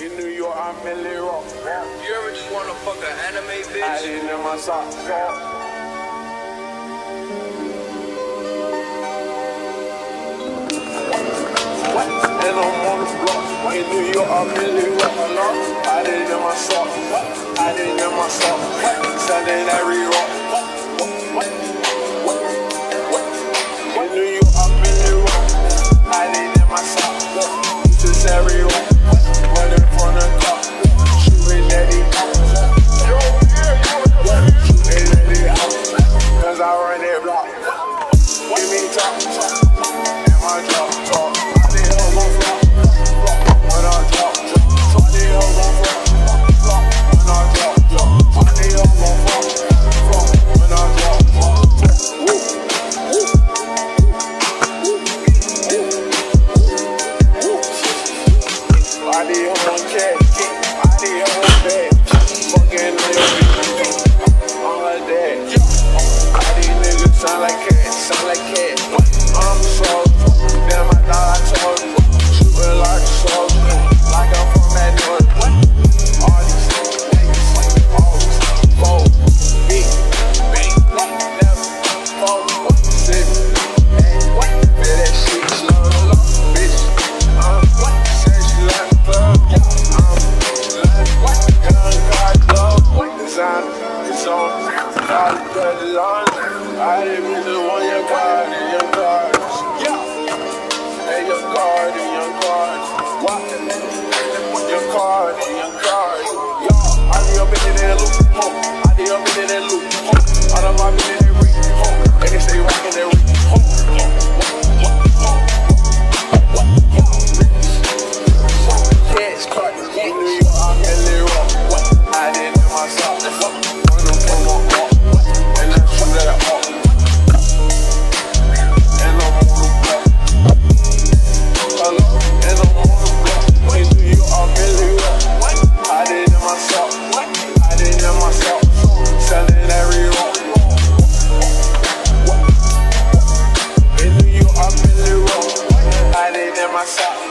In New York, I'm Milly Rock. You ever just wanna fuck an anime bitch? I didn't know my socks. And I'm on the block. In New York, I'm Milly Rock. I didn't my socks. I didn't know my socks. With your card, your card. Y'all, I be up in the loop. myself.